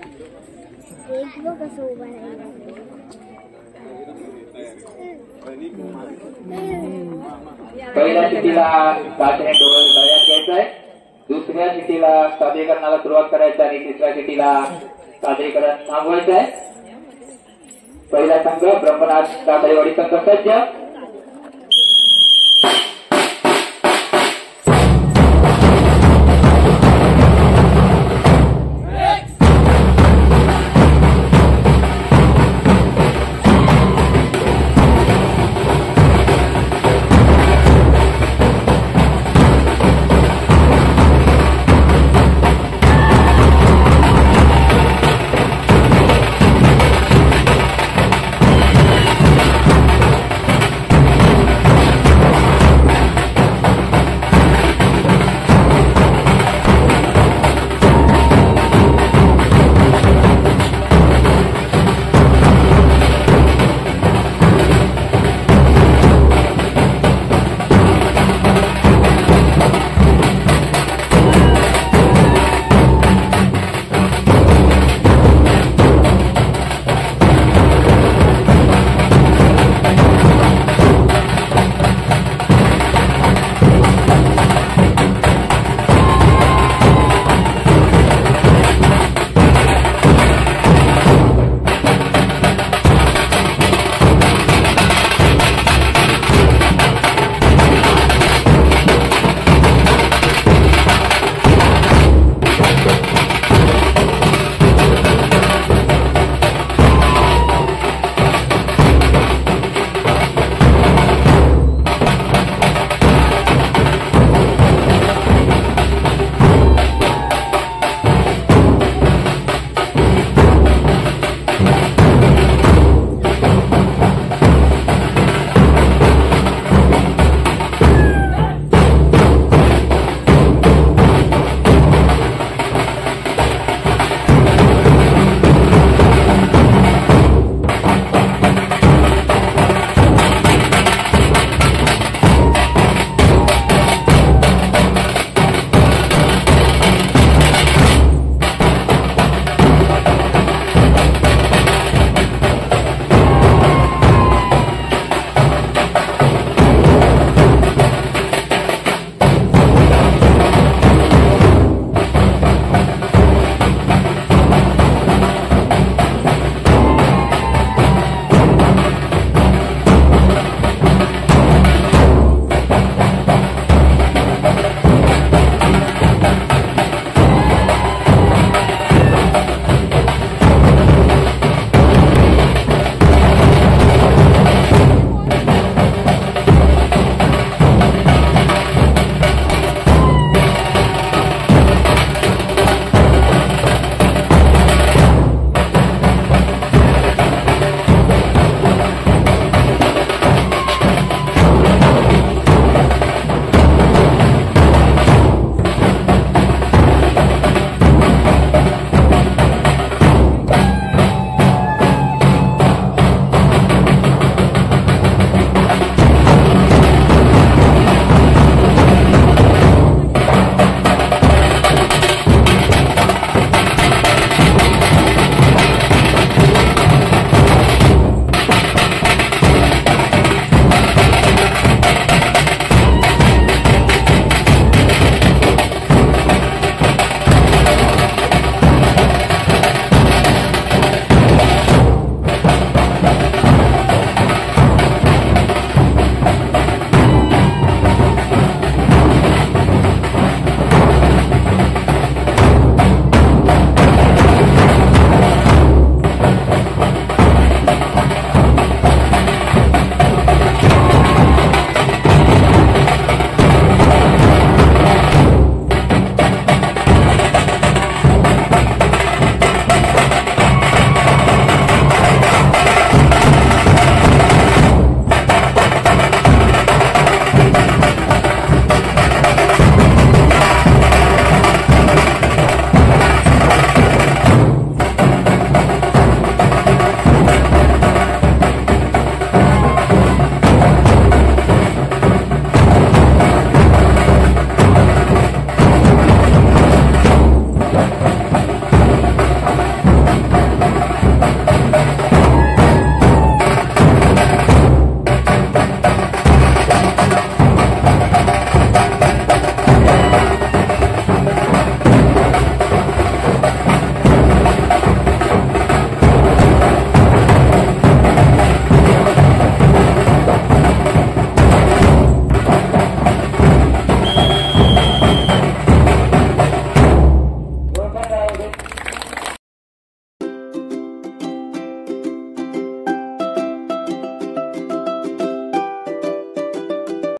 एक बघ कसं उभा राहिला पहिल्या शिटीला काठीने डोळे गळ्यात घ्यायचंय दुसऱ्या शिटीला सादरीकरणाला सुरुवात करायचं आणि तिसऱ्या शिटीला सादरीकरण थांबवायचं आहे. पहिला संघ ब्रह्मनाथ कातळेवाडी संघ सज्ज